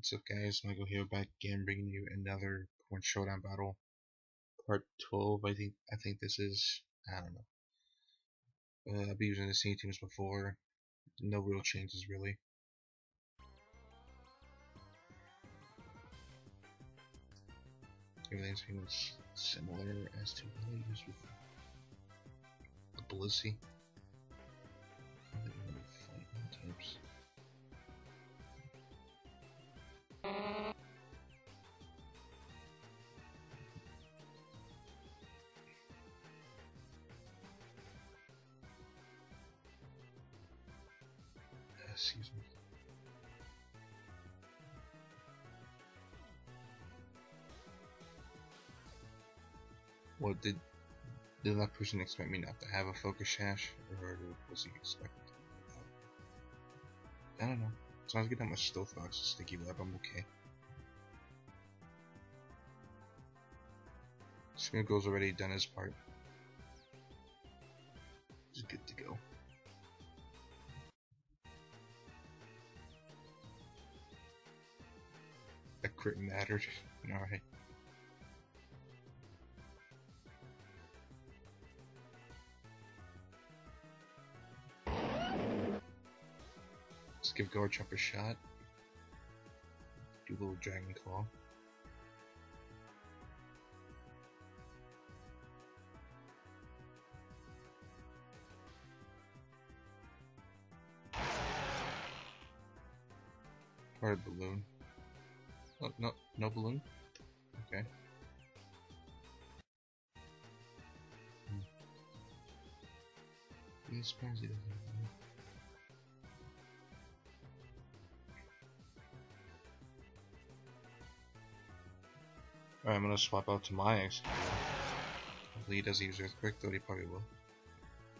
What's up guys, Michael here back again bringing you another Pokemon Showdown battle. Part 12 I think I think this is. I don't know. Uh, I've been using the same teams before. No real changes really. Everything's much similar as to what I used before. The Blissey. Excuse me. What did did that person expect me not to have a focus sash, or was he expecting? I don't know. As long as I get that much stealth rocks and sticky web, I'm okay. Smeargle's already done his part. Crit mattered. Alright. Let's give Garchomp a shot. Do a little Dragon Claw. A balloon. Oh, no, no balloon? Okay. Hmm. Balloon. Alright, I'm gonna swap out to my. Hopefully he doesn't use Earthquake, though he probably will.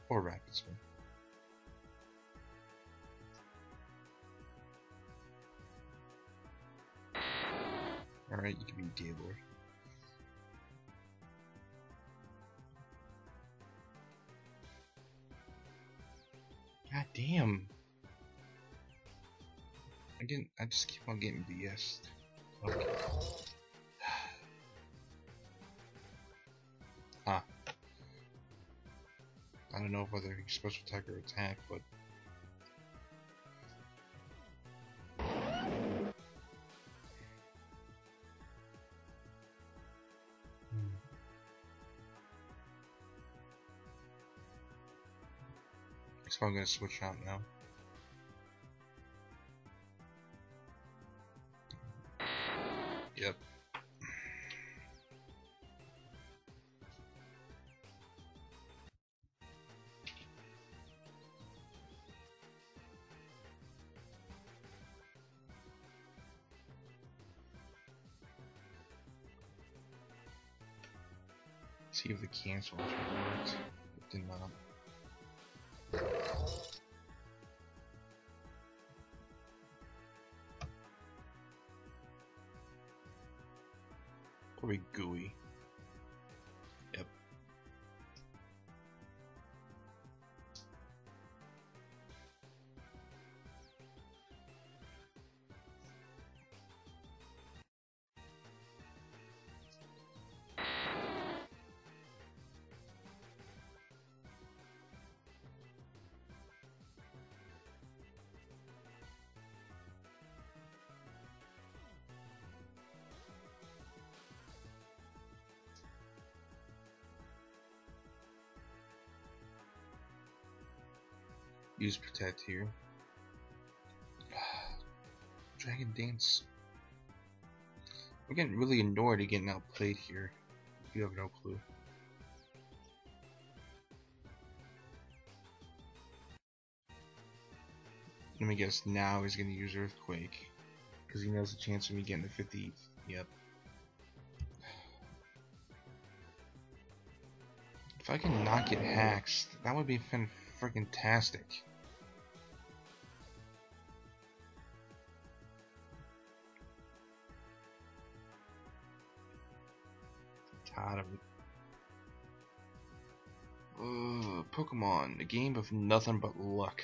Or Rapid Spin. Alright, you can be Gaylord. God damn! I didn't. I just keep on getting BS. Okay. ah. I don't know whether he's special attack or attack, but So I'm gonna switch out now. Yep. See if the cancel works. It did not. Probably gooey. Yep. Use protect here. Dragon Dance. I'm getting really annoyed at getting outplayed here. You have no clue. Let me guess, now he's gonna use Earthquake. Because he knows the chance of me getting the 50. Yep. If I can not get hacks, that would be freaking tastic. It. Uh, Pokemon, a game of nothing but luck.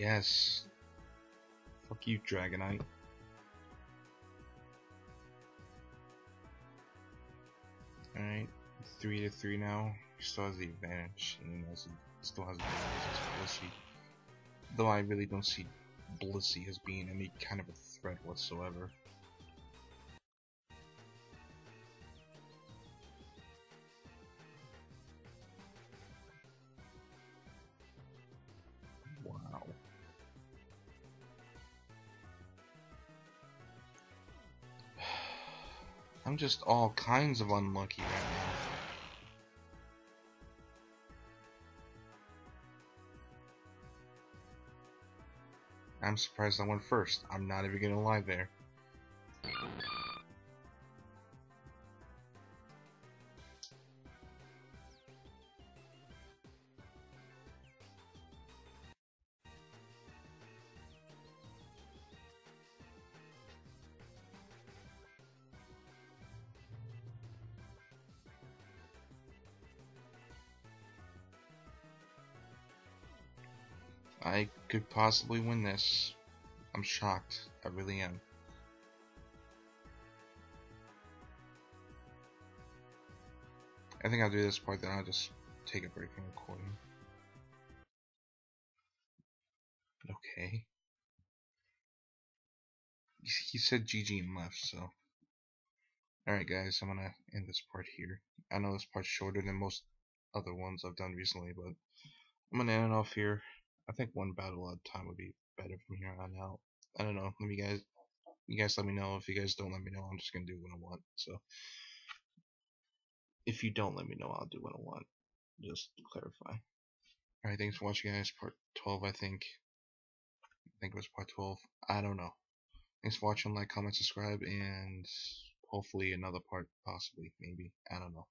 Yes. Fuck you, Dragonite. Alright, three to three now. He Still has the advantage, and also still has the advantage Blissey. Though I really don't see Blissey as being any kind of a threat whatsoever. I'm just all kinds of unlucky right now. I'm surprised I went first. I'm not even gonna lie there. I could possibly win this. I'm shocked. I really am. I think I'll do this part, then I'll just take a break from recording. Okay. He said GG and left, so. Alright guys, I'm gonna end this part here. I know this part's shorter than most other ones I've done recently, but I'm gonna end it off here. I think one battle at a time would be better from here on out. I don't know. Let me guys, you guys let me know. If you guys don't let me know, I'm just gonna do what I want. So, if you don't let me know, I'll do what I want. Just to clarify. Alright, thanks for watching, guys. Part 12, I think. I think it was part 12. I don't know. Thanks for watching. Like, comment, subscribe, and hopefully another part, possibly, maybe. I don't know.